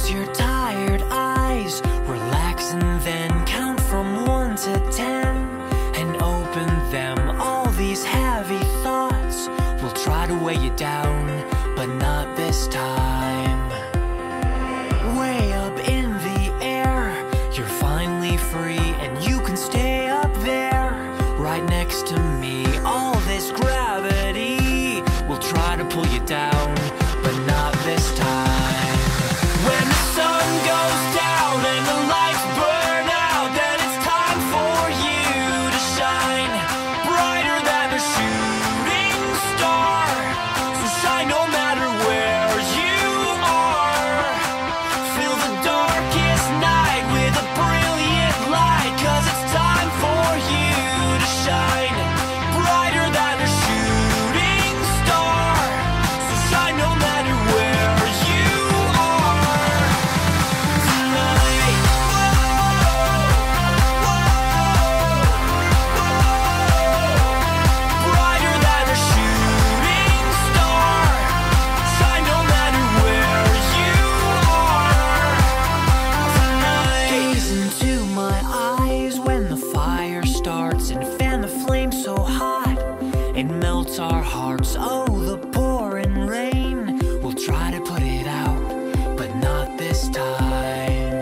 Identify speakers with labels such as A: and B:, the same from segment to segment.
A: Close your tired eyes, relax and then count from one to ten and open them. All these heavy thoughts will try to weigh you down, but not this time. Way up in the air, you're finally free, and you can stay up there, right next to me. All this gravity hearts. Oh, the pouring rain will try to put it out, but not this time.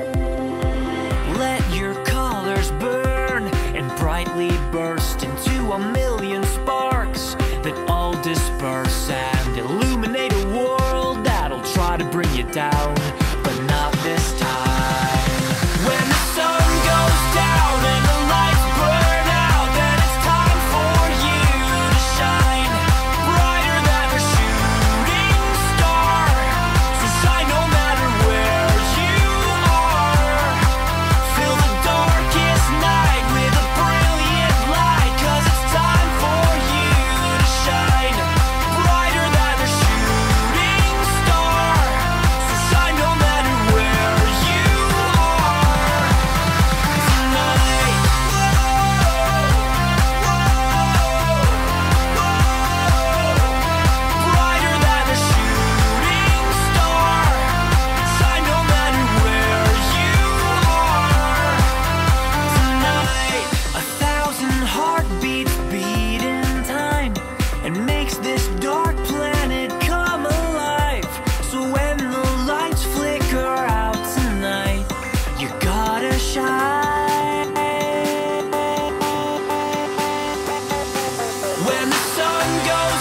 A: Let your colors burn and brightly burst into a million sparks that all disperse and illuminate a world that'll try to bring you down, When the sun goes